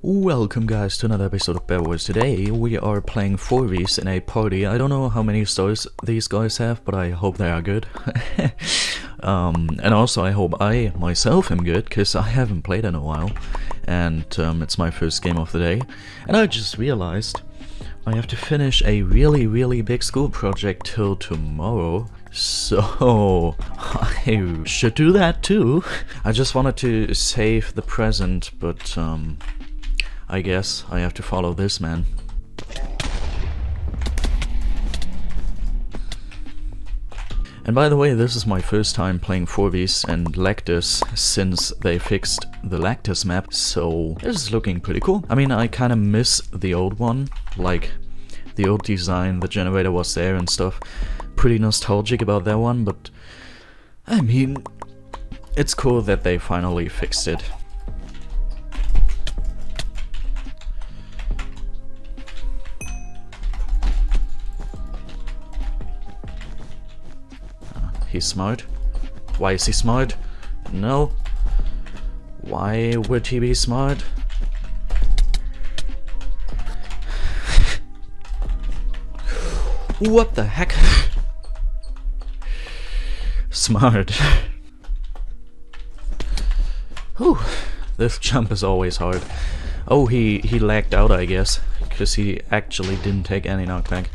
Welcome guys to another episode of Bed Wars. Today we are playing 4Vs in a party. I don't know how many stars these guys have, but I hope they are good. um, and also I hope I myself am good, because I haven't played in a while. And um, it's my first game of the day. And I just realized I have to finish a really really big school project till tomorrow. So, I should do that too. I just wanted to save the present, but um, I guess I have to follow this man. And by the way, this is my first time playing 4Vs and Lectus since they fixed the Lectus map, so this is looking pretty cool. I mean, I kinda miss the old one, like the old design, the generator was there and stuff. Pretty nostalgic about that one, but I mean, it's cool that they finally fixed it. He's smart. Why is he smart? No. Why would he be smart? what the heck? Smart. Whew. This jump is always hard. Oh, he, he lagged out, I guess, because he actually didn't take any knockback.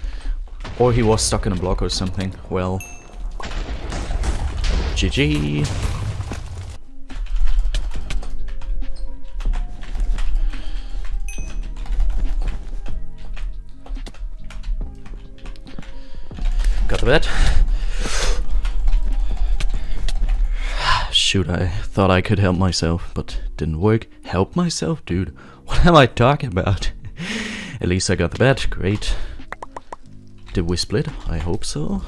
Or he was stuck in a block or something. Well, GG. Got the bed. Shoot, I thought I could help myself, but didn't work. Help myself? Dude, what am I talking about? At least I got the bed, great. Did we split? I hope so.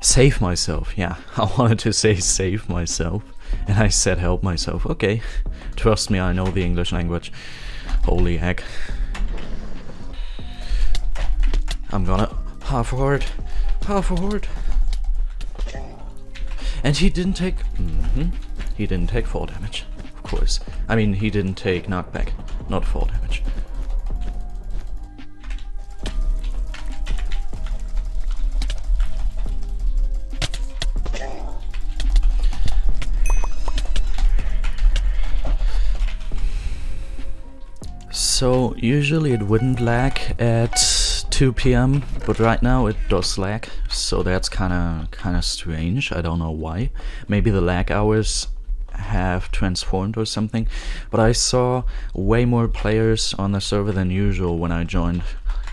Save myself, yeah. I wanted to say save myself. And I said help myself. Okay. Trust me, I know the English language. Holy heck. I'm gonna half forward. Half forward. And he didn't take... Mm -hmm, he didn't take fall damage. Of course. I mean, he didn't take knockback. Not fall damage. So usually it wouldn't lag at 2 p.m. but right now it does lag. So that's kinda kinda strange. I don't know why. Maybe the lag hours have transformed or something but I saw way more players on the server than usual when I joined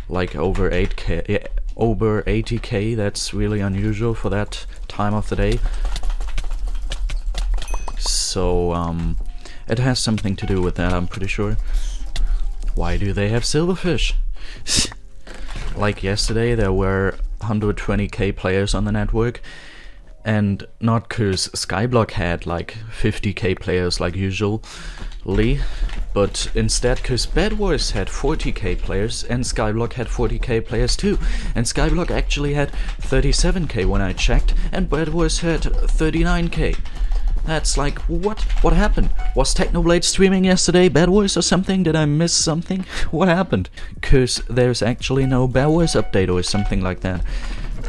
like over 8k over 80k that's really unusual for that time of the day. So um, it has something to do with that I'm pretty sure why do they have silverfish? like yesterday there were 120k players on the network and not cause Skyblock had like 50k players like usually, but instead cause Bed Wars had 40k players and Skyblock had 40k players too. And Skyblock actually had 37k when I checked and Bed Wars had 39k. That's like, what? What happened? Was Technoblade streaming yesterday Bed Wars or something? Did I miss something? What happened? Cause there's actually no Bed Wars update or something like that.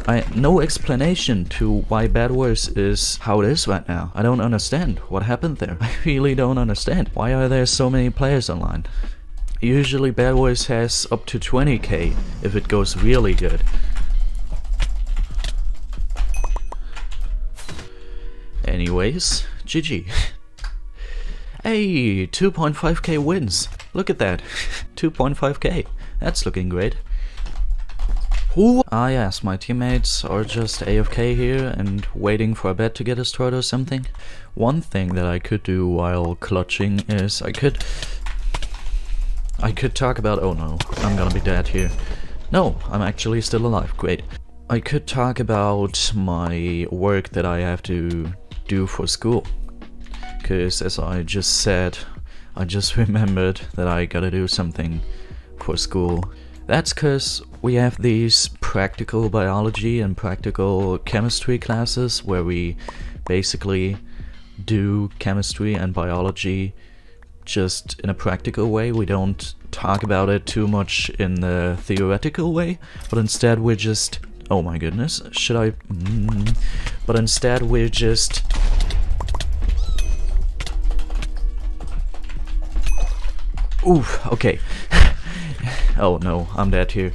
I no explanation to why Bed Wars is how it is right now. I don't understand what happened there. I really don't understand. Why are there so many players online? Usually Bed Wars has up to 20k if it goes really good. Anyways, GG. hey, 2.5k wins. Look at that. 2.5k. That's looking great. Ooh. Ah yes, my teammates are just AFK here and waiting for a bed to get destroyed or something. One thing that I could do while clutching is I could... I could talk about... Oh no, I'm gonna be dead here. No, I'm actually still alive, great. I could talk about my work that I have to do for school. Because as I just said, I just remembered that I gotta do something for school. That's because we have these practical biology and practical chemistry classes where we basically do chemistry and biology just in a practical way. We don't talk about it too much in the theoretical way, but instead we're just... Oh my goodness, should I... Mm, but instead we're just... Oof, okay. oh no, I'm dead here.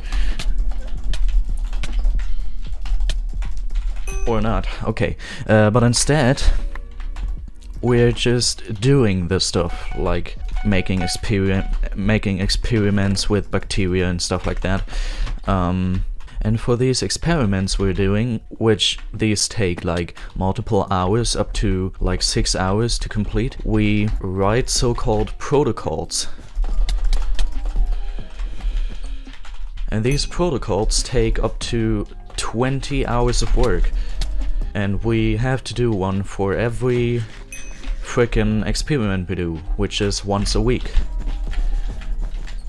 Or not, okay. Uh, but instead, we're just doing the stuff, like making experiment, making experiments with bacteria and stuff like that. Um, and for these experiments we're doing, which these take like multiple hours, up to like six hours to complete, we write so-called protocols. And these protocols take up to 20 hours of work. And we have to do one for every freaking experiment we do, which is once a week.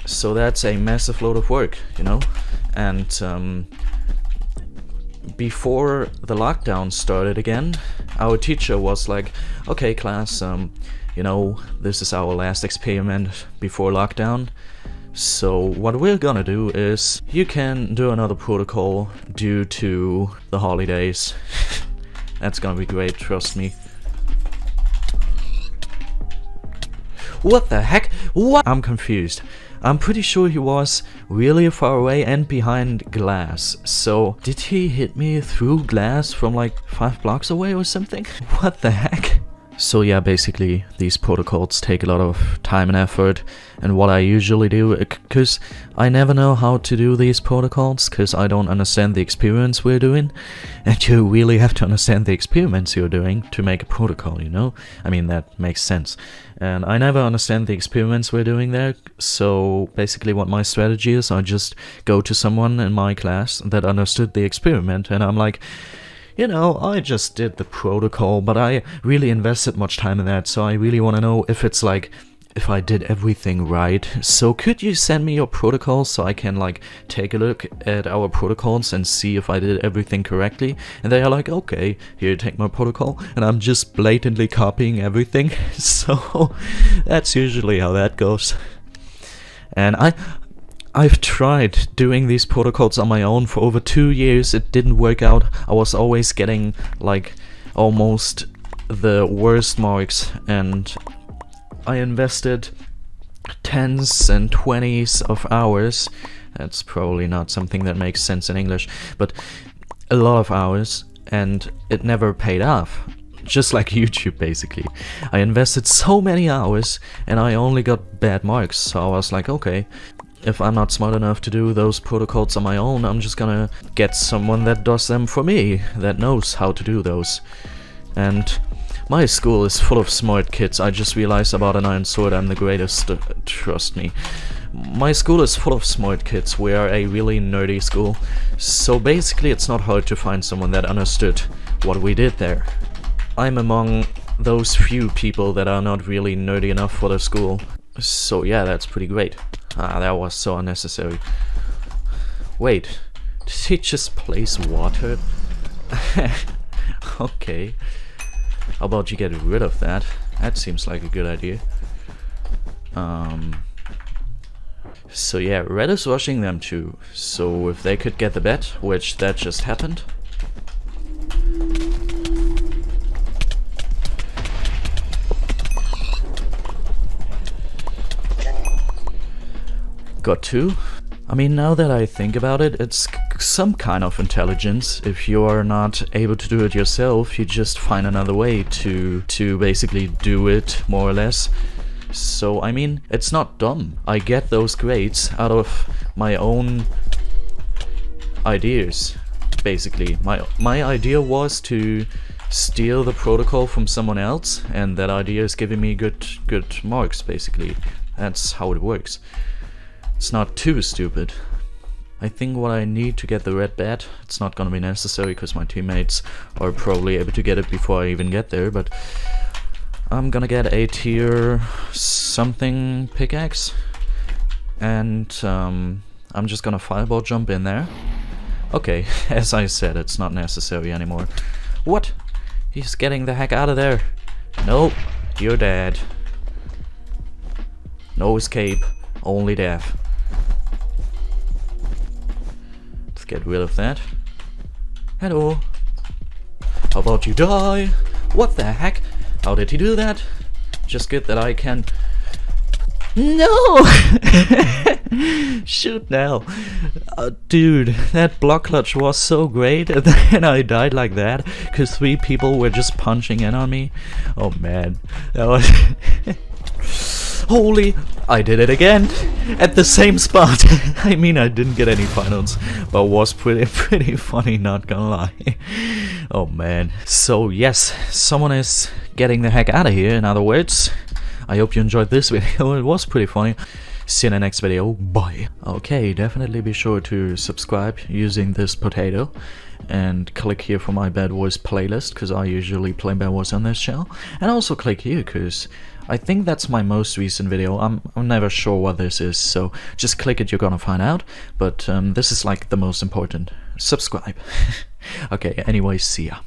So that's a massive load of work, you know? And um, before the lockdown started again, our teacher was like, okay class, um, you know, this is our last experiment before lockdown. So what we're gonna do is, you can do another protocol due to the holidays. That's gonna be great, trust me. What the heck? What? I'm confused. I'm pretty sure he was really far away and behind glass. So, did he hit me through glass from like 5 blocks away or something? What the heck? So yeah, basically these protocols take a lot of time and effort and what I usually do, uh, because I never know how to do these protocols, because I don't understand the experiments we're doing, and you really have to understand the experiments you're doing to make a protocol, you know? I mean, that makes sense. And I never understand the experiments we're doing there, so basically what my strategy is, I just go to someone in my class that understood the experiment, and I'm like, you know, I just did the protocol, but I really invested much time in that, so I really want to know if it's like, if I did everything right. So could you send me your protocols so I can like take a look at our protocols and see if I did everything correctly? And they are like, okay, here, take my protocol. And I'm just blatantly copying everything. So that's usually how that goes. And I, I've tried doing these protocols on my own for over two years. It didn't work out. I was always getting like almost the worst marks and I invested tens and twenties of hours. That's probably not something that makes sense in English, but a lot of hours and it never paid off. Just like YouTube basically. I invested so many hours and I only got bad marks, so I was like, okay, if I'm not smart enough to do those protocols on my own, I'm just gonna get someone that does them for me, that knows how to do those. And my school is full of smart kids, I just realized about an iron sword I'm the greatest, uh, trust me. My school is full of smart kids, we are a really nerdy school, so basically it's not hard to find someone that understood what we did there. I'm among those few people that are not really nerdy enough for the school, so yeah, that's pretty great. Ah, that was so unnecessary. Wait, did he just place water? okay. How about you get rid of that? That seems like a good idea. Um... So yeah, Red is rushing them too. So if they could get the bet, which that just happened, got two. I mean, now that I think about it, it's some kind of intelligence. If you are not able to do it yourself, you just find another way to, to basically do it, more or less. So, I mean, it's not dumb. I get those grades out of my own ideas, basically. My, my idea was to steal the protocol from someone else, and that idea is giving me good, good marks, basically. That's how it works. It's not too stupid. I think what I need to get the red bat, it's not gonna be necessary because my teammates are probably able to get it before I even get there, but I'm gonna get a tier something pickaxe and um, I'm just gonna fireball jump in there. Okay, as I said, it's not necessary anymore. What? He's getting the heck out of there. Nope, you're dead. No escape, only death. Let's get rid of that. Hello. How about you die? What the heck? How did he do that? Just good that I can... No! Shoot now. Uh, dude, that block clutch was so great and then I died like that because three people were just punching in on me. Oh man, that was... Holy, I did it again at the same spot. I mean, I didn't get any finals, but was pretty pretty funny, not gonna lie. oh man. So yes, someone is getting the heck out of here. In other words, I hope you enjoyed this video. It was pretty funny. See you in the next video. Bye. Okay, definitely be sure to subscribe using this potato and click here for my Bed Wars playlist because I usually play Bed Wars on this channel and also click here because I think that's my most recent video. I'm, I'm never sure what this is, so just click it, you're gonna find out. But um, this is like the most important. Subscribe. okay, anyway, see ya.